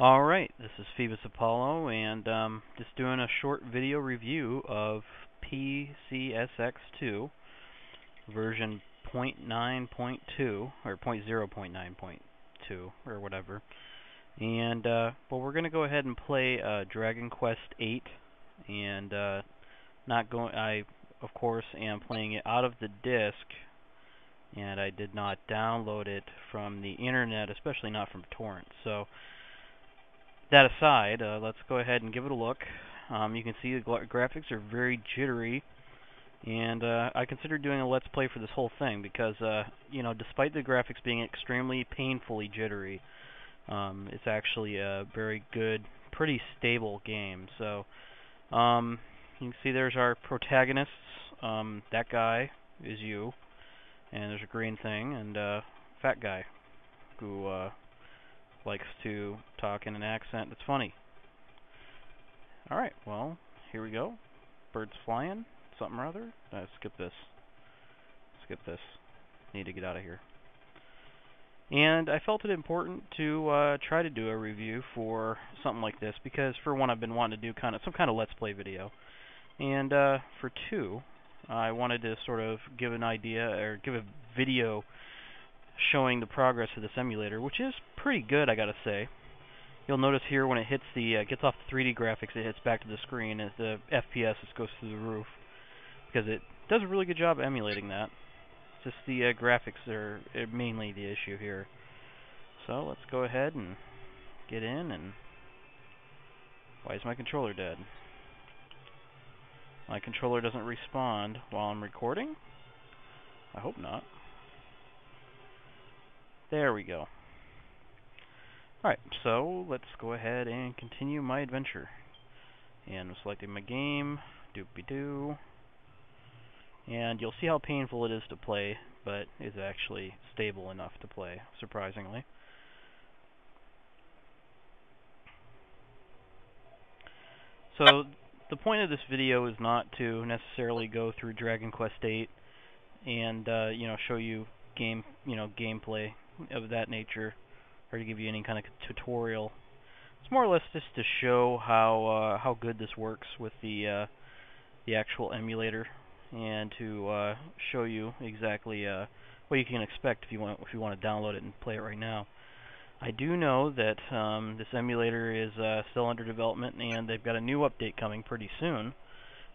Alright, this is Phoebus Apollo and um, just doing a short video review of PCSX2 version 0.9.2 or 0.0.9.2 or whatever. And uh, well, we're going to go ahead and play uh, Dragon Quest VIII and uh, not going I of course am playing it out of the disc and I did not download it from the internet, especially not from torrent. So that aside, uh, let's go ahead and give it a look. Um, you can see the graphics are very jittery, and uh, I consider doing a let's play for this whole thing because, uh, you know, despite the graphics being extremely painfully jittery, um, it's actually a very good, pretty stable game. So, um, you can see there's our protagonists. Um, that guy is you, and there's a green thing, and uh, fat guy who uh, likes to talk in an accent that's funny. Alright, well, here we go. Birds flying, something or other. Uh, skip this. Skip this. Need to get out of here. And I felt it important to uh, try to do a review for something like this because, for one, I've been wanting to do kind of some kind of let's play video, and uh, for two, I wanted to sort of give an idea or give a video showing the progress of this emulator, which is pretty good, I gotta say. You'll notice here when it hits the uh, gets off the 3D graphics, it hits back to the screen as the FPS just goes through the roof because it does a really good job emulating that. It's Just the uh, graphics are mainly the issue here. So let's go ahead and get in and why is my controller dead? My controller doesn't respond while I'm recording? I hope not. There we go. Alright, so let's go ahead and continue my adventure. And I'm selecting my game, doopy-doo. And you'll see how painful it is to play, but is actually stable enough to play, surprisingly. So, the point of this video is not to necessarily go through Dragon Quest VIII and, uh, you know, show you game, you know, gameplay of that nature, or to give you any kind of tutorial. It's more or less just to show how uh, how good this works with the uh, the actual emulator, and to uh, show you exactly uh, what you can expect if you want if you want to download it and play it right now. I do know that um, this emulator is uh, still under development, and they've got a new update coming pretty soon,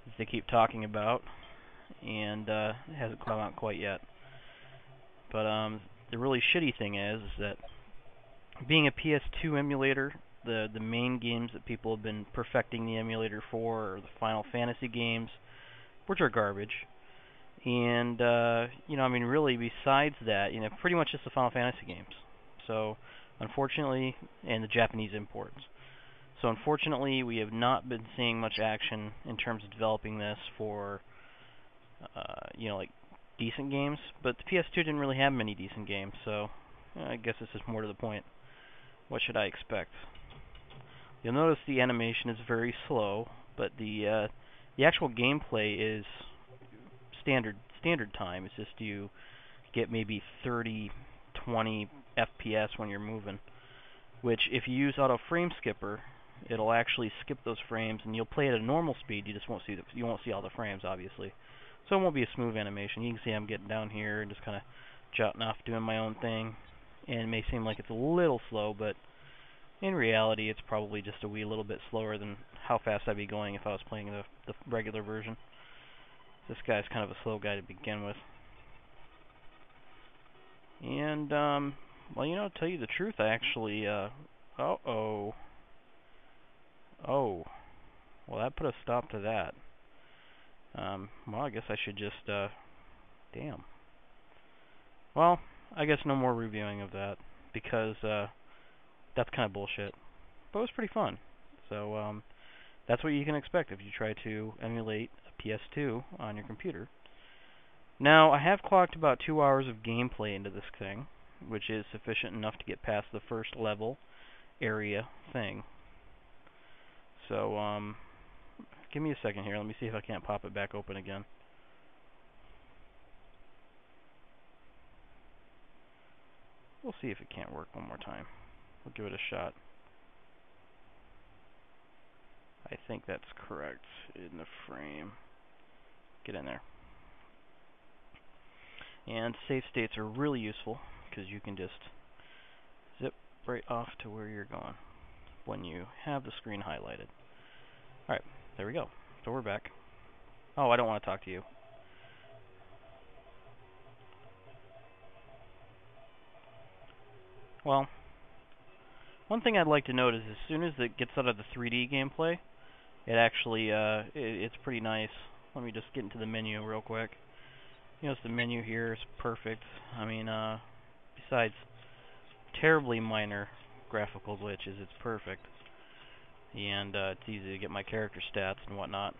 as they keep talking about, and uh, it hasn't come out quite yet. But um, the really shitty thing is, is that being a PS2 emulator, the the main games that people have been perfecting the emulator for are the Final Fantasy games, which are garbage. And uh, you know, I mean, really, besides that, you know, pretty much just the Final Fantasy games. So, unfortunately, and the Japanese imports. So, unfortunately, we have not been seeing much action in terms of developing this for, uh, you know, like decent games, but the PS2 didn't really have many decent games, so I guess this is more to the point. What should I expect? You'll notice the animation is very slow, but the uh, the actual gameplay is standard standard time. It's just you get maybe 30, 20 FPS when you're moving, which if you use auto frame skipper, it'll actually skip those frames and you'll play at a normal speed. You just won't see the, you won't see all the frames, obviously. So it won't be a smooth animation. You can see I'm getting down here and just kind of jotting off doing my own thing. And it may seem like it's a little slow, but in reality it's probably just a wee little bit slower than how fast I'd be going if I was playing the, the regular version. This guy's kind of a slow guy to begin with. And, um, well, you know, to tell you the truth, I actually, uh, uh-oh. Oh. Well, that put a stop to that. Um, well, I guess I should just, uh, damn. Well, I guess no more reviewing of that, because, uh, that's kind of bullshit. But it was pretty fun. So, um, that's what you can expect if you try to emulate a PS2 on your computer. Now, I have clocked about two hours of gameplay into this thing, which is sufficient enough to get past the first level area thing. So, um, Give me a second here. Let me see if I can't pop it back open again. We'll see if it can't work one more time. We'll give it a shot. I think that's correct in the frame. Get in there. And save states are really useful because you can just zip right off to where you're going when you have the screen highlighted. Alright, there we go. So we're back. Oh, I don't want to talk to you. Well, one thing I'd like to note is as soon as it gets out of the 3D gameplay, it actually, uh, it, it's pretty nice. Let me just get into the menu real quick. You know, the menu here is perfect. I mean, uh, besides terribly minor graphical glitches, it's perfect. And uh, it's easy to get my character stats and whatnot.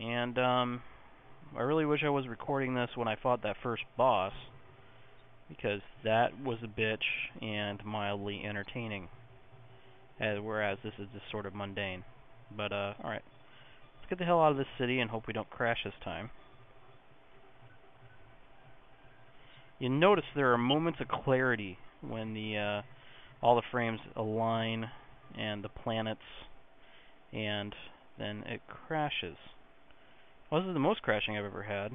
And um, I really wish I was recording this when I fought that first boss because that was a bitch and mildly entertaining. As, whereas this is just sort of mundane. But, uh, alright. Let's get the hell out of this city and hope we don't crash this time. You notice there are moments of clarity when the, uh, all the frames align and the planets and then it crashes. Well, this is the most crashing I've ever had.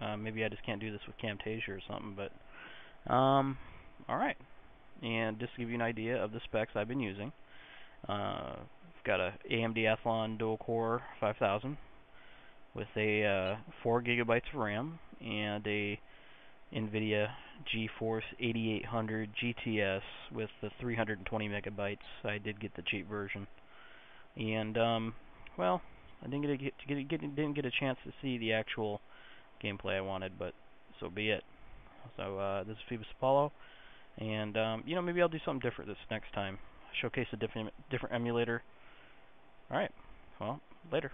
Uh, maybe I just can't do this with Camtasia or something, but um, alright. And just to give you an idea of the specs I've been using, uh, I've got a AMD Athlon dual core 5000 with a uh, 4 gigabytes of RAM and a NVIDIA GeForce 8800 GTS with the 320 megabytes. I did get the cheap version, and um, well, I didn't get a, get, get, didn't get a chance to see the actual gameplay I wanted, but so be it. So uh, this is Phoebus Apollo, and um, you know maybe I'll do something different this next time. Showcase a different different emulator. All right. Well, later.